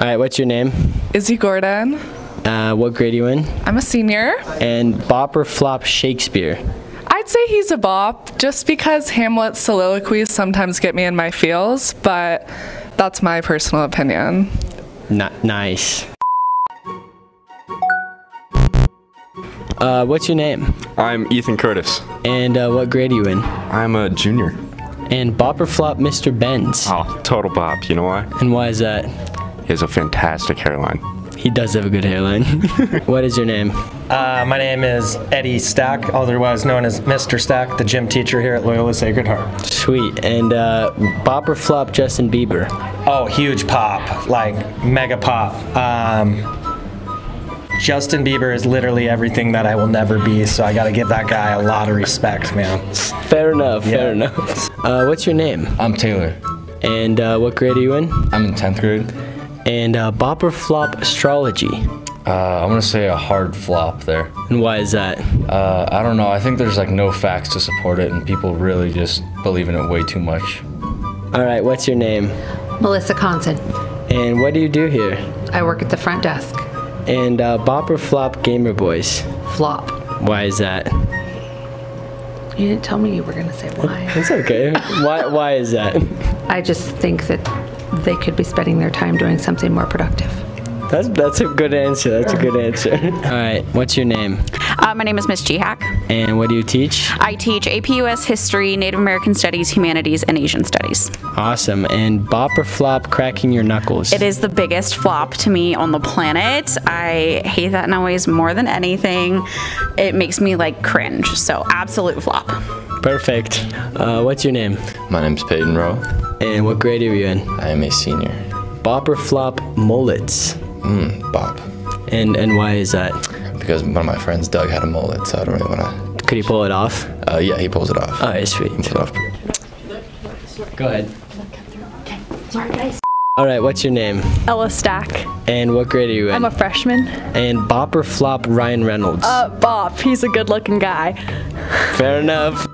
All right, what's your name? Izzy Gordon. Uh, what grade are you in? I'm a senior. And bop or flop Shakespeare? I'd say he's a bop just because Hamlet's soliloquies sometimes get me in my feels, but that's my personal opinion. Not nice. Uh, what's your name? I'm Ethan Curtis. And uh, what grade are you in? I'm a junior. And bop or flop Mr. Benz? Oh, total bop. You know why? And why is that? He has a fantastic hairline. He does have a good hairline. what is your name? Uh, my name is Eddie Stack, otherwise known as Mr. Stack, the gym teacher here at Loyola Sacred Heart. Sweet. And uh, bop or flop Justin Bieber? Oh, huge pop, like mega pop. Um, Justin Bieber is literally everything that I will never be, so I gotta give that guy a lot of respect, man. Fair enough, Yeah. fair enough. Uh, what's your name? I'm Taylor. And uh, what grade are you in? I'm in 10th grade. And uh, bop or flop astrology? Uh, I'm gonna say a hard flop there. And why is that? Uh, I don't know. I think there's like no facts to support it, and people really just believe in it way too much. All right, what's your name? Melissa Conson. And what do you do here? I work at the front desk. And uh, bop or flop Gamer Boys? Flop. Why is that? You didn't tell me you were going to say why. It's okay. why, why is that? I just think that they could be spending their time doing something more productive. That's, that's a good answer. That's a good answer. All right, what's your name? Uh, my name is Miss G-Hack. And what do you teach? I teach APUS History, Native American Studies, Humanities, and Asian Studies. Awesome. And bop or flop cracking your knuckles? It is the biggest flop to me on the planet. I hate that noise more than anything. It makes me like cringe. So absolute flop. Perfect. Uh, what's your name? My name's Peyton Rowe. And what grade are you in? I am a senior. Bop or flop mullets? Mmm, Bob. And and why is that? Because one of my friends, Doug, had a mullet, so I don't really want to. Could he pull it off? Uh, yeah, he pulls it off. All right, sweet. Pulls it off. Go ahead. All right, what's your name? Ella Stack. And what grade are you in? I'm a freshman. and bop or flop Ryan Reynolds? Uh, Bob. He's a good looking guy. Fair enough.